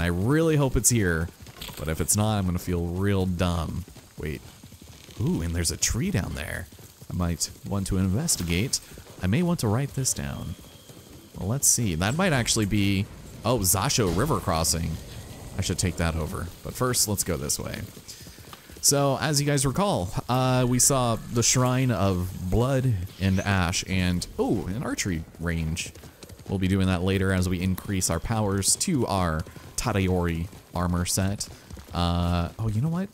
And I really hope it's here. But if it's not, I'm gonna feel real dumb. Wait. Ooh, and there's a tree down there. I might want to investigate. I may want to write this down. Well, let's see. That might actually be... Oh, Zasho River Crossing. I should take that over. But first, let's go this way. So, as you guys recall, uh, we saw the Shrine of Blood and Ash and, oh, an archery range. We'll be doing that later as we increase our powers to our Tadayori armor set. Uh, oh, you know what?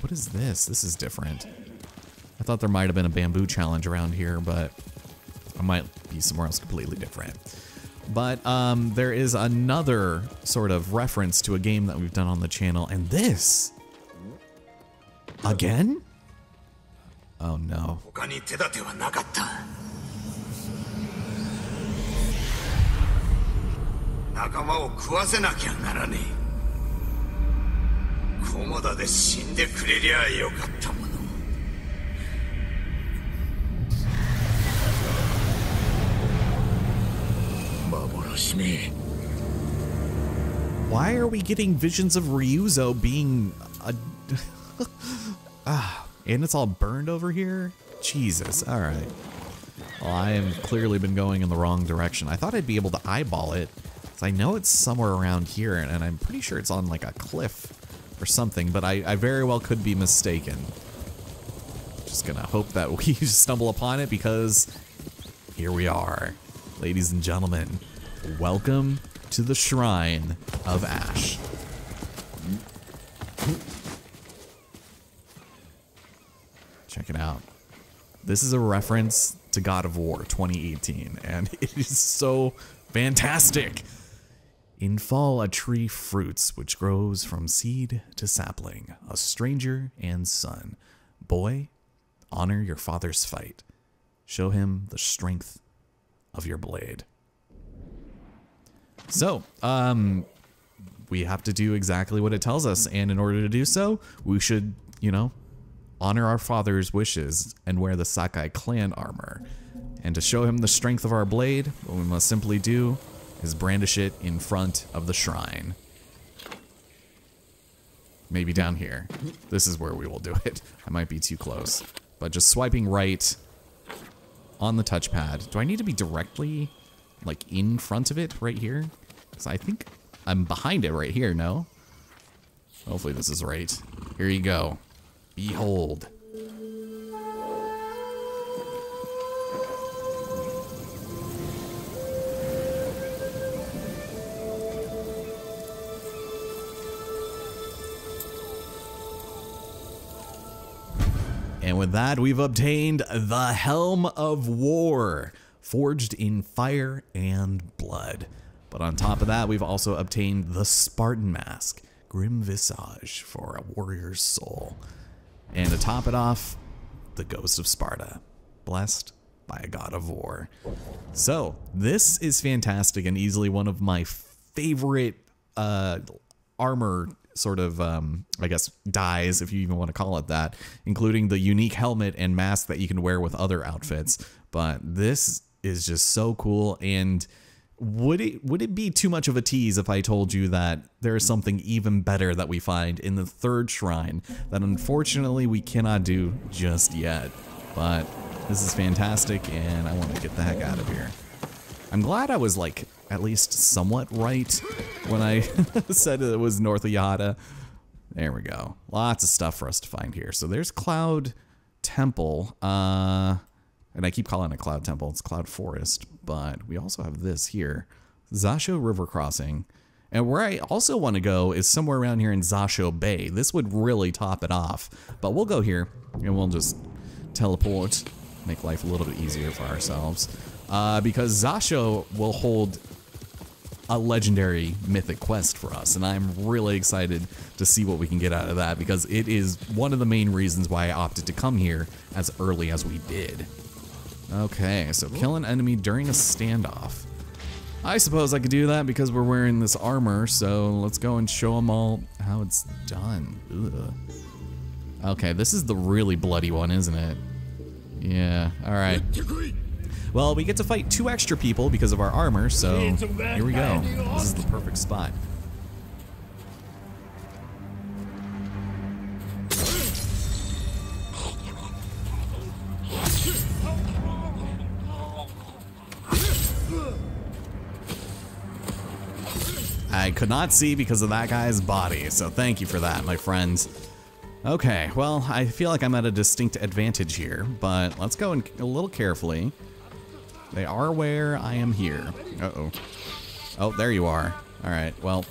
What is this? This is different. I thought there might have been a bamboo challenge around here, but I might be somewhere else completely different. But um, there is another sort of reference to a game that we've done on the channel, and this Again? Oh no. 仲間を食わせなきゃならねえ菰田で死んでくれりゃよかったもの幻め Why are we getting visions of Ryuzo being a ah, and it's all burned over here? Jesus, alright. Well, I have clearly been going in the wrong direction. I thought I'd be able to eyeball it. I know it's somewhere around here, and I'm pretty sure it's on like a cliff or something, but I, I very well could be mistaken. Just gonna hope that we stumble upon it because here we are. Ladies and gentlemen, welcome to the Shrine of Ash. Check it out. This is a reference to God of War 2018, and it is so fantastic. In fall, a tree fruits, which grows from seed to sapling, a stranger and son. Boy, honor your father's fight. Show him the strength of your blade. So, um, we have to do exactly what it tells us, and in order to do so, we should, you know, honor our father's wishes and wear the Sakai clan armor. And to show him the strength of our blade, what we must simply do is brandish it in front of the shrine. Maybe down here. This is where we will do it. I might be too close. But just swiping right on the touchpad. Do I need to be directly, like, in front of it right here? Because I think I'm behind it right here, no? Hopefully this is right. Here you go. Behold. And with that, we've obtained the Helm of War, forged in fire and blood. But on top of that, we've also obtained the Spartan Mask, grim visage for a warrior's soul. And to top it off, the Ghost of Sparta, blessed by a god of war. So, this is fantastic and easily one of my favorite uh, armor sort of, um, I guess, dyes, if you even want to call it that, including the unique helmet and mask that you can wear with other outfits. But this is just so cool and would it would it be too much of a tease if I told you that there is something even better that we find in the third shrine that unfortunately we cannot do just yet. But this is fantastic and I want to get the heck out of here. I'm glad I was like at least somewhat right when I said it was north of Yahata. There we go. Lots of stuff for us to find here. So there's Cloud Temple. Uh and I keep calling it Cloud Temple, it's Cloud Forest, but we also have this here Zasho River Crossing. And where I also want to go is somewhere around here in Zasho Bay. This would really top it off. But we'll go here and we'll just teleport, make life a little bit easier for ourselves. Uh, because Zasho will hold a legendary mythic quest for us, and I'm really excited to see what we can get out of that because it is one of the main reasons why I opted to come here as early as we did. Okay, so kill an enemy during a standoff. I suppose I could do that because we're wearing this armor, so let's go and show them all how it's done. Ugh. Okay, this is the really bloody one, isn't it? Yeah, alright. Well, we get to fight two extra people because of our armor, so here we go. This is the perfect spot. I could not see because of that guy's body, so thank you for that, my friends. Okay, well, I feel like I'm at a distinct advantage here, but let's go in a little carefully. They are where I am here. Uh-oh. Oh, there you are. All right, well,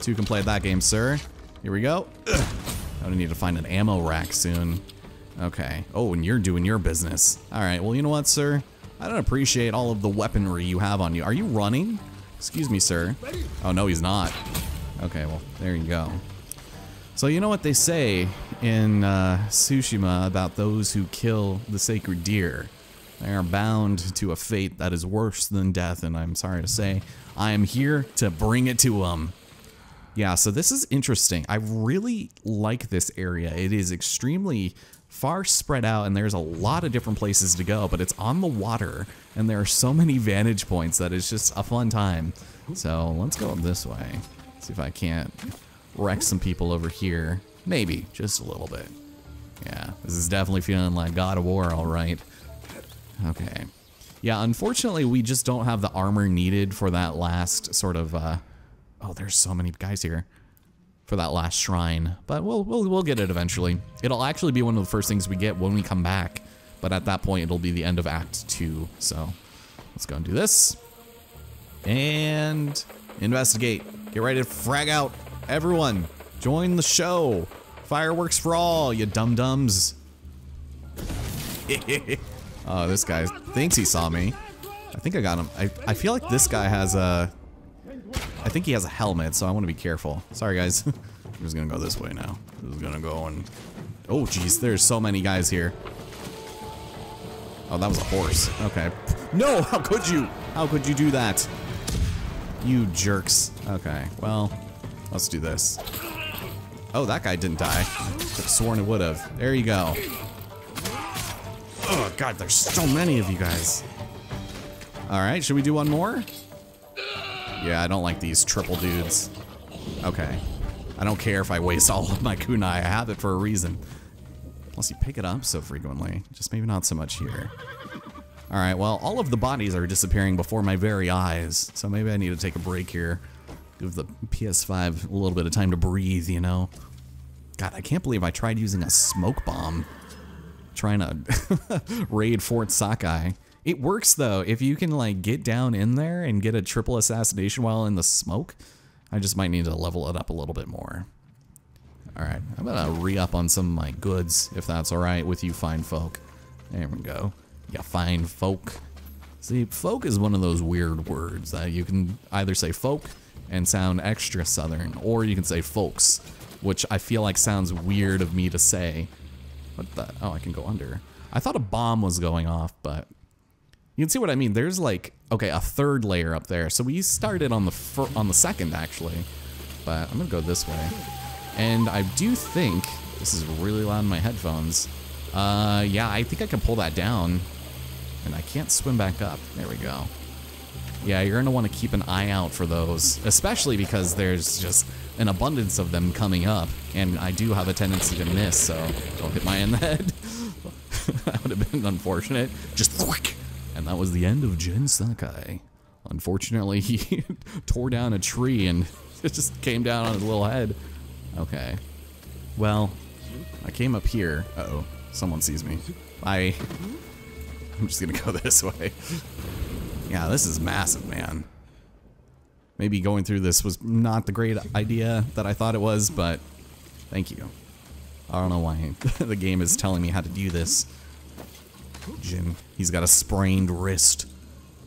two can play that game, sir. Here we go. I'm gonna need to find an ammo rack soon. Okay. Oh, and you're doing your business. All right, well, you know what, sir? I don't appreciate all of the weaponry you have on you. Are you running? Excuse me, sir. Oh, no, he's not. Okay, well, there you go. So you know what they say in uh, Tsushima about those who kill the sacred deer? They are bound to a fate that is worse than death, and I'm sorry to say, I am here to bring it to them. Yeah, so this is interesting. I really like this area. It is extremely far spread out and there's a lot of different places to go, but it's on the water and there are so many vantage points that it's just a fun time. So let's go this way. See if I can't wreck some people over here. Maybe, just a little bit. Yeah, this is definitely feeling like God of War, all right. Okay. Yeah, unfortunately, we just don't have the armor needed for that last sort of, uh... Oh, there's so many guys here for that last shrine, but we'll, we'll, we'll get it eventually. It'll actually be one of the first things we get when we come back, but at that point, it'll be the end of Act 2, so let's go and do this. And investigate. Get ready to frag out. Everyone, join the show. Fireworks for all, you dum-dums. oh, this guy thinks he saw me. I think I got him. I, I feel like this guy has a... I think he has a helmet, so I want to be careful. Sorry, guys. I'm just gonna go this way now. I'm just gonna go and... Oh, jeez, there's so many guys here. Oh, that was a horse. Okay. No, how could you? How could you do that? You jerks. Okay, well, let's do this. Oh, that guy didn't die. Have sworn it would have. There you go. God, there's so many of you guys. All right, should we do one more? Yeah, I don't like these triple dudes. Okay. I don't care if I waste all of my kunai. I have it for a reason. Plus, you pick it up so frequently. Just maybe not so much here. Alright, well, all of the bodies are disappearing before my very eyes, so maybe I need to take a break here. Give the PS5 a little bit of time to breathe, you know? God, I can't believe I tried using a smoke bomb. Trying to raid Fort Sakai. It works, though. If you can, like, get down in there and get a triple assassination while in the smoke, I just might need to level it up a little bit more. Alright, I'm gonna re-up on some of my goods, if that's alright with you fine folk. There we go. You fine folk. See, folk is one of those weird words that you can either say folk and sound extra southern, or you can say folks, which I feel like sounds weird of me to say. What the? Oh, I can go under. I thought a bomb was going off, but you can see what I mean. There's like, okay, a third layer up there. So we started on the on the second, actually. But I'm gonna go this way. And I do think, this is really loud in my headphones. Uh, yeah, I think I can pull that down. And I can't swim back up. There we go. Yeah, you're gonna want to keep an eye out for those, especially because there's just an abundance of them coming up, and I do have a tendency to miss, so don't hit my in the head. that would have been unfortunate. Just! And that was the end of Jin Sakai. Unfortunately, he tore down a tree and it just came down on his little head. Okay. Well, I came up here. Uh oh someone sees me. I. I'm just gonna go this way. Yeah, this is massive, man. Maybe going through this was not the great idea that I thought it was, but thank you. I don't know why the game is telling me how to do this. Jin, he's got a sprained wrist.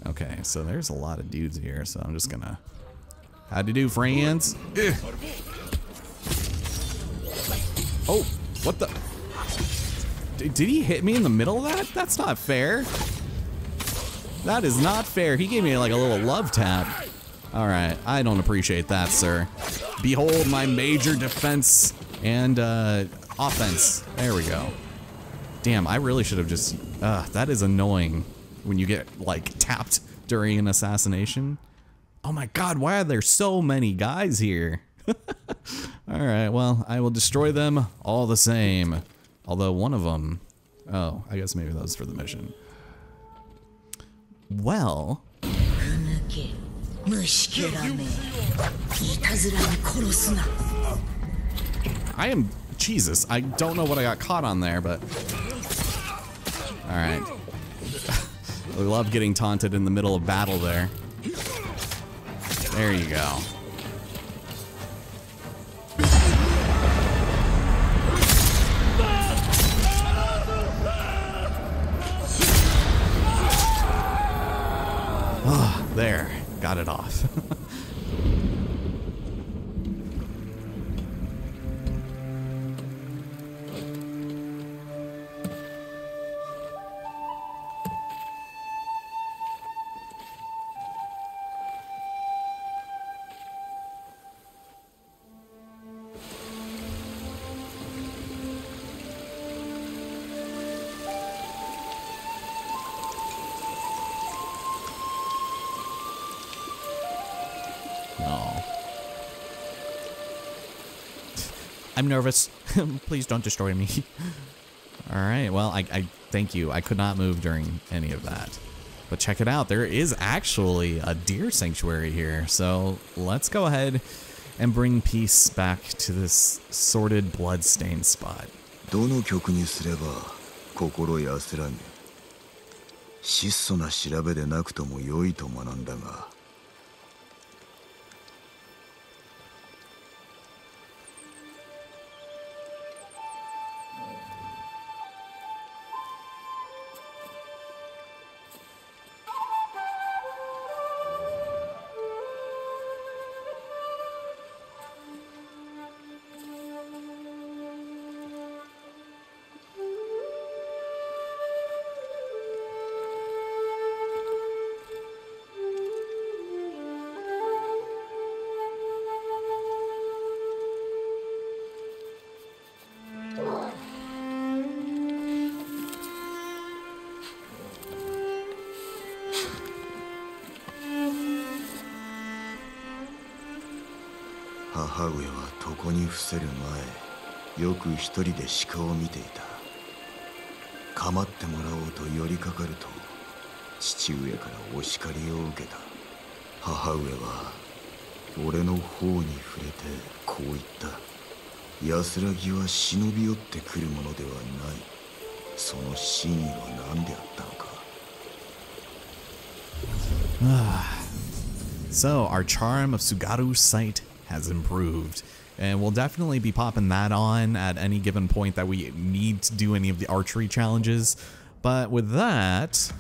Okay, so there's a lot of dudes here, so I'm just gonna... How'd you do, friends? Oh, what the? Did he hit me in the middle of that? That's not fair. That is not fair. He gave me like a little love tap. All right, I don't appreciate that, sir. Behold my major defense and uh, offense. There we go. Damn, I really should have just... Uh, that is annoying when you get, like, tapped during an assassination. Oh my god, why are there so many guys here? Alright, well, I will destroy them all the same. Although one of them... Oh, I guess maybe that was for the mission. Well... I am Jesus. I don't know what I got caught on there, but all right. we love getting taunted in the middle of battle there. There you go. There. Got it off. I'm nervous. Please don't destroy me. All right. Well, I, I thank you. I could not move during any of that. But check it out. There is actually a deer sanctuary here. So let's go ahead and bring peace back to this sordid, blood-stained spot. どの曲にすれば心安らぐ質素な調べでなくとも良いと学んだが 母上は床に伏せる前よく一人で鹿を見ていた。構ってもらおうと寄りかかると父上からお叱りを受けた。母上は俺の方に触れてこう言った。安らぎは忍び寄ってくるものではない。その真意は何であったのか。So our charm of Sugaru's sight has improved. And we'll definitely be popping that on at any given point that we need to do any of the archery challenges. But with that,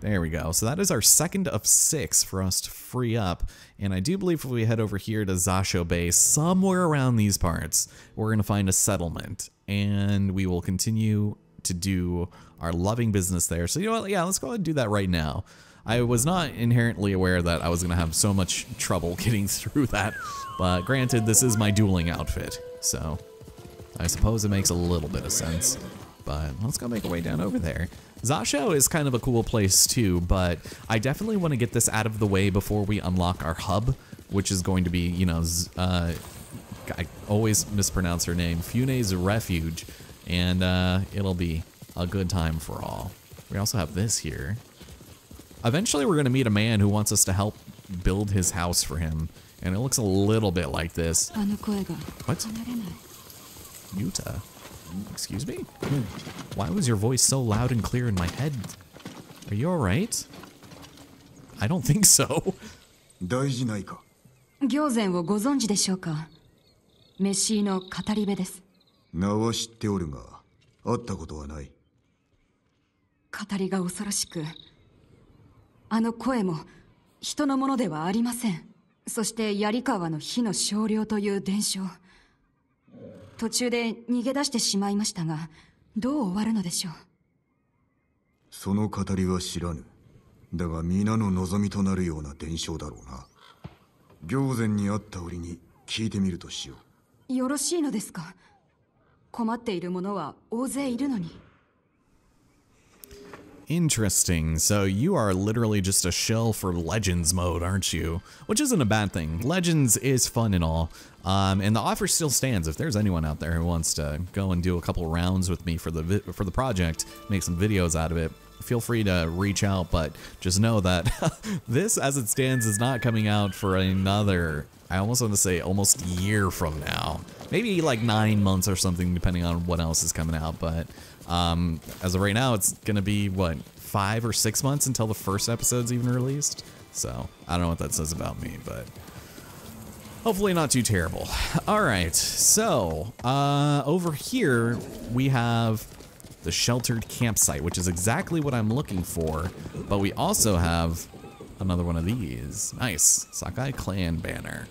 there we go. So that is our second of six for us to free up. And I do believe if we head over here to Zasho Bay, somewhere around these parts, we're going to find a settlement. And we will continue to do our loving business there. So you know what? Yeah, let's go ahead and do that right now. I was not inherently aware that I was going to have so much trouble getting through that, but granted, this is my dueling outfit, so I suppose it makes a little bit of sense. But let's go make our way down over there. Zasho is kind of a cool place too, but I definitely want to get this out of the way before we unlock our hub, which is going to be, you know, uh, I always mispronounce her name, Fune's Refuge, and uh, it'll be a good time for all. We also have this here. Eventually, we're going to meet a man who wants us to help build his house for him. And it looks a little bit like this. What? Yuta? Excuse me? Why was your voice so loud and clear in my head? Are you alright? I don't think so. 大事ないか行前をご存知でしょうかメッシーの語り部です名は知っておるが会ったことはない語りが恐ろしく あの声も人のものではありません。そして槍川の火の少量という伝承。途中で逃げ出してしまいましたがどう終わるのでしょう。その語りは知らぬ。だが皆の望みとなるような伝承だろうな。行前にあった折に聞いてみるとしよう。よろしいのですか。困っている者は大勢いるのに Interesting. So you are literally just a shell for Legends mode, aren't you? Which isn't a bad thing. Legends is fun and all. Um, and the offer still stands. If there's anyone out there who wants to go and do a couple rounds with me for the for the project, make some videos out of it, feel free to reach out, but just know that this, as it stands, is not coming out for another, I almost want to say almost year from now. Maybe like nine months or something, depending on what else is coming out. But um, as of right now, it's going to be, what, five or six months until the first episode's even released? So I don't know what that says about me, but hopefully not too terrible. All right, so uh, over here we have the sheltered campsite, which is exactly what I'm looking for, but we also have another one of these. Nice, Sakai clan banner.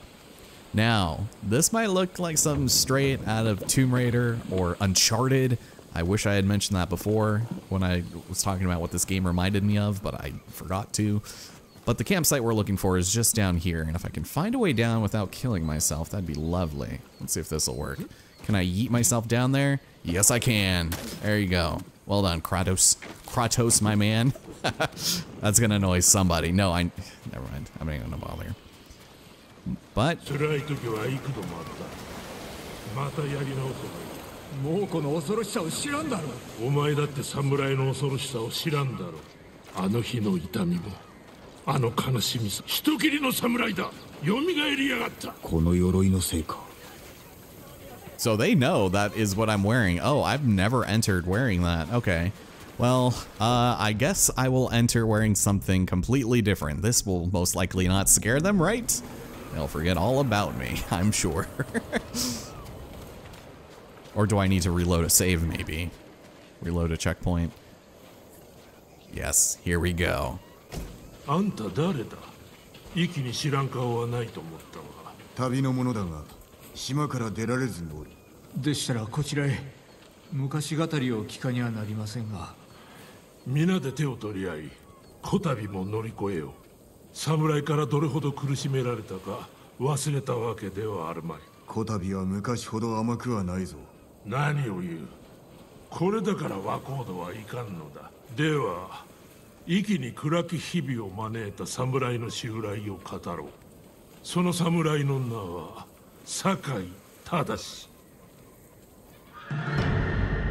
Now, this might look like something straight out of Tomb Raider or Uncharted. I wish I had mentioned that before when I was talking about what this game reminded me of, but I forgot to. But the campsite we're looking for is just down here, and if I can find a way down without killing myself, that'd be lovely. Let's see if this will work. Can I yeet myself down there? Yes, I can. There you go. Well done, Kratos. Kratos, my man. That's gonna annoy somebody. No, I... Never mind. I'm not gonna bother. But 辛い時は幾度もあったまたやり直せばいいもうこの恐ろしさを知らんだろお前だって侍の恐ろしさを知らんだろうあの日の痛みもあの悲しみさ人斬りの侍だ蘇りやがったこの鎧のせいか So they know that is what I'm wearing. Oh, I've never entered wearing that. Okay. Well, uh, I guess I will enter wearing something completely different. This will most likely not scare them, right? They'll forget all about me, I'm sure. or do I need to reload a save, maybe? Reload a checkpoint? Yes, here we go. あんた誰だ一気に知らん顔はないと思ったわ旅の者だが島から出られずにおるでしたらこちらへ昔語りを聞かにはなりませんが皆で手を取り合いこたびも乗り越えよう侍からどれほど苦しめられたか忘れたわけではあるまいこたびは昔ほど甘くはないぞ 何を言う。これだから和光度はいかんのだ。では息に暗き日々を招いた侍の襲来を語ろう。その侍の名は酒井忠。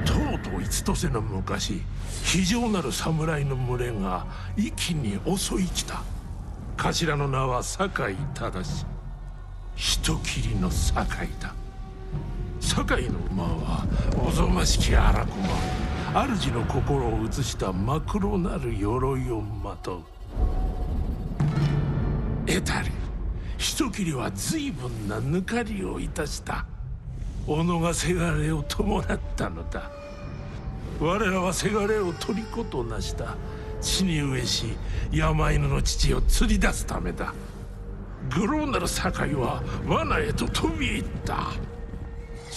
とうとう一とせの昔非常なる侍の群れが一気に襲い来た。頭の名は酒井忠。人斬りの酒井だ。酒井の馬はおぞましき荒駒主の心を映した真黒なる鎧をまとう得たり人斬りは随分な抜かりをいたした己がせがれを伴ったのだ。我らはせがれを虜となした地に飢えし山犬の父を釣り出すためだ。グローなる酒井は罠へと飛び入った。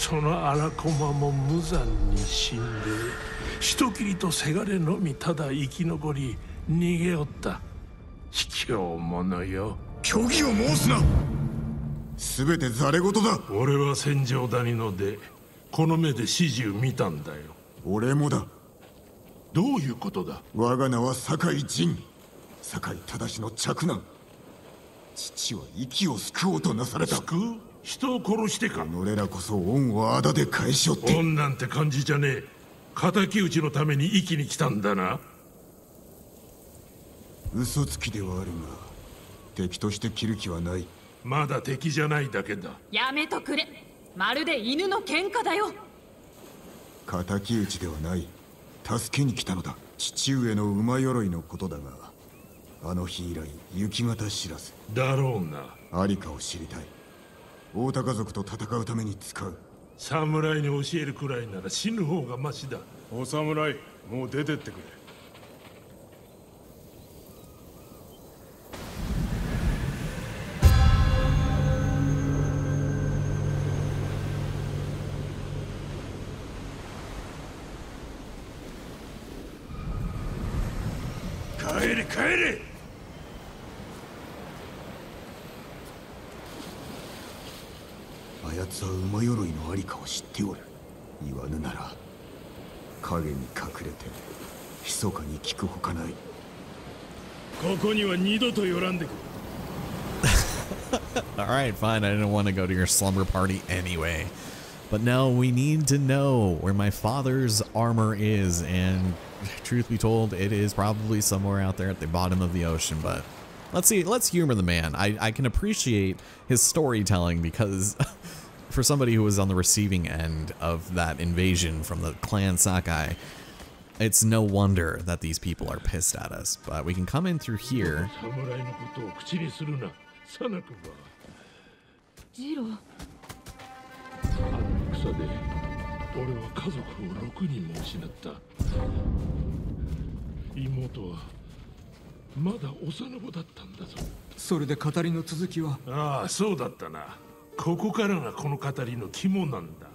その荒駒も無残に死んで人斬りとせがれのみただ生き残り逃げおった。卑怯者よ。虚偽を申すな。全てざれ言だ。俺は戦場谷のでこの目で始終見たんだよ。俺もだ。どういうことだ？我が名は酒井仁。酒井忠の嫡男。父は息を救おうとなされた。救う？人を殺してか己らこそ恩を仇で返しおって。恩なんて感じじゃねえ。敵討ちのために生きに来たんだな。嘘つきではあるが敵として切る気はない。まだ敵じゃないだけだ。やめとくれ。まるで犬の喧嘩だよ。敵討ちではない。助けに来たのだ。父上の馬鎧のことだがあの日以来雪形知らず。だろうな。ありかを知りたい大高族と戦うために使う。侍に教えるくらいなら死ぬ方がマシだ。お侍もう出てってくれ。帰れ帰れあやつは馬鎧のありかを知っておる言わぬなら影に隠れて密かに聞くほかないここには二度と寄らんでくれ All right, fine. I didn't want to go to your slumber party anyway. But no, we need to know where my father's armor is. And truth be told, it is probably somewhere out there at the bottom of the ocean, but let's see, let's humor the man. I, I can appreciate his storytelling because for somebody who was on the receiving end of that invasion from the clan Sakai, it's no wonder that these people are pissed at us. But we can come in through here. 侍のことを口にするなサナ君はジロあの戦で俺は家族を6人も失った妹はまだ幼子だったんだぞそれで語りの続きはああそうだったな ここからがこの語りの肝なんだ。